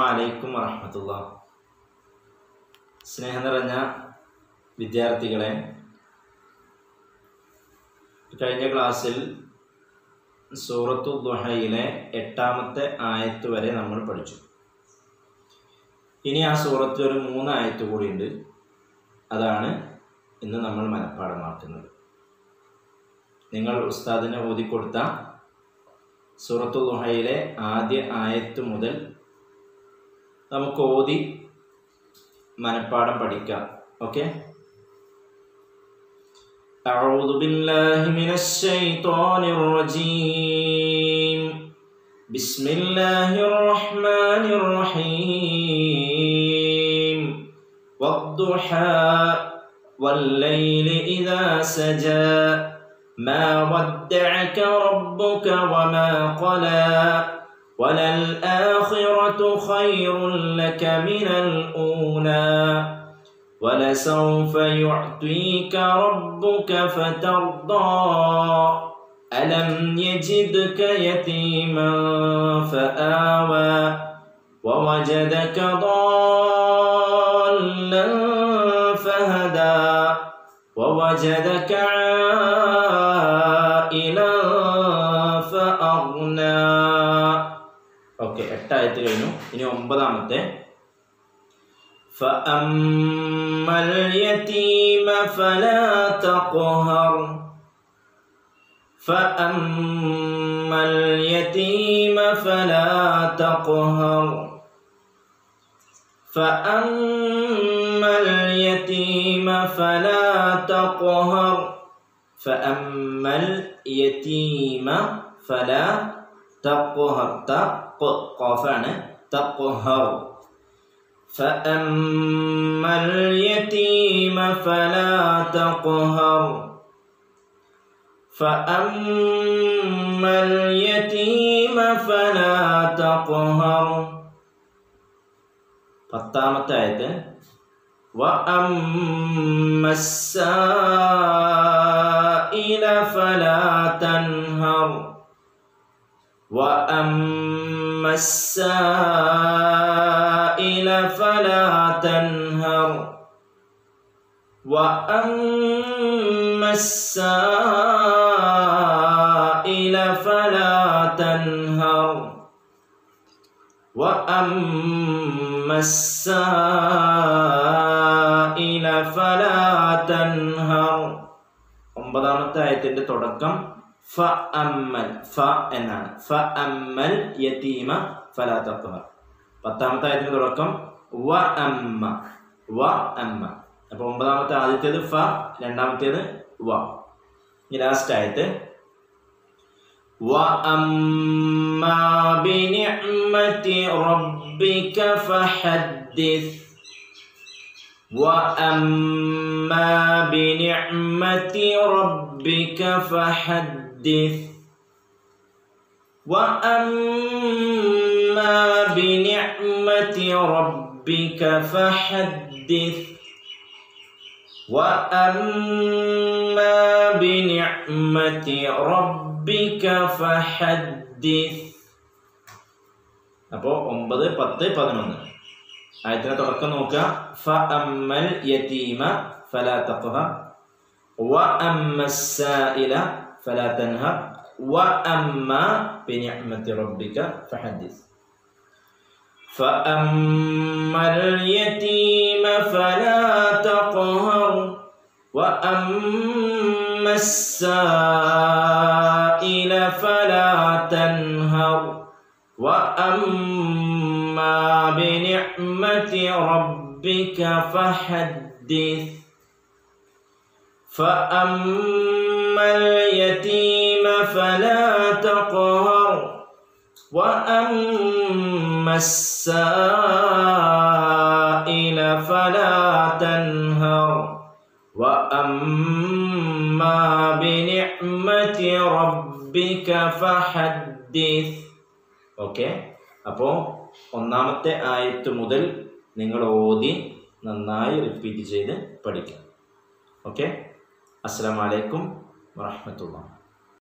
അലൈക്കും വറഹമത്തുള്ള. സ്നേഹം നിറഞ്ഞ വിദ്യാർത്ഥികളെ കഴിഞ്ഞ ക്ലാസ്സിൽ സൂറത്തു ദുഹയിലെ എട്ടാമത്തെ ആയത്ത് വരെ നമ്മൾ പഠിച്ചു. ഇനി ആ സൂറത്തിൽ ഒരു മൂന്ന് ആയത്ത് കൂടിയുണ്ട്. അതാണ് ഇന്ന് നമ്മൾ മനഃപ്പാടമാക്കുന്നത് നിങ്ങൾ ഉസ്താദിനെ ഓതിക്കൊടുത്ത സൂറത്തു ദുഹയിലെ ആദ്യ ആയത്ത് മുതൽ നമുക്ക് ഓതി മനഃപ്പാടം പഠിക്കാം ഓക്കെ أعوذ بالله من الشيطان الرجيم بسم الله الرحمن الرحيم والضحى والليل إذا سجى ما ودعك ربك وما قلى وللآخرة خير لك من الأولى. ولسوف يعطيك ربك فترضى. ألم يجدك يتيما فآوى. ووجدك ضالا فهدى. ووجدك عائلا ഓക്കെ എട്ടായത്ത് കഴിഞ്ഞു ഇനി ഒമ്പതാമത്തെ فأما اليتيم فلا تقهر فأما اليتيم فلا تقهر فأما اليتيم فلا تقهر فأما اليتيم فلا تقهر تق قافعن تقهر فأما اليتيم فلا تقهر فأما اليتيم فلا تقهر പത്താമത്തെ ആയത് وأما السائل فلا وأما السائل فلا تنهر وأما السائل فلا تنهر وأما السائل فلا تنهر ഒമ്പതാമത്തെ ആയത്തിന്റെ തുടക്കം ഫ അമ്മൽ ഫ എന്നാണ് ഫ അമ്മൽ യതീമ ഫലാ തഖ്ഹർ പത്താമത്തെ ആയത്തിന്റെ തുടക്കം വ അമ്മ വ അമ്മ അപ്പൊ ഒമ്പതാമത്തെ ആദ്യത്തേത് ഫ രണ്ടാമത്തേത് വ ഇനി ലാസ്റ്റ് ആയത് വ അമ്മ ബിനിഅ്മതി റബ്ബിക ഫഹദ്ദിസ് وأما بنعمة ربك فحدث وأما بنعمة ربك فحدث وأما بنعمة ربك فحدث അപ്പോൾ ഒമ്പത് പത്ത് പതിനൊന്ന് ആയത്തിനെ തുടക്കം നോക്കുക ഫ അമ്മൽ യതീമ ഫലാ തഖ്ഹ വ അമ്മ السائل فلا تنهر وأما بنعمة ربك فحدث فأما اليتيم فلا تقهر وأما السائل فلا تنهر وأما بنعمة ربك فحدث. فأما اليتيم فلا تقهر وأما السائل فلا تنهر. وأما بنعمة ربك فحدث. أوكي okay. ഒന്നാമത്തെ ആയത്ത് മുതൽ നിങ്ങൾ ഓതി നന്നായി റിപ്പീറ്റ് ചെയ്ത് പഠിക്കാം ഓക്കെ അസ്സാം വലൈക്കും വറഹമത്തുള്ള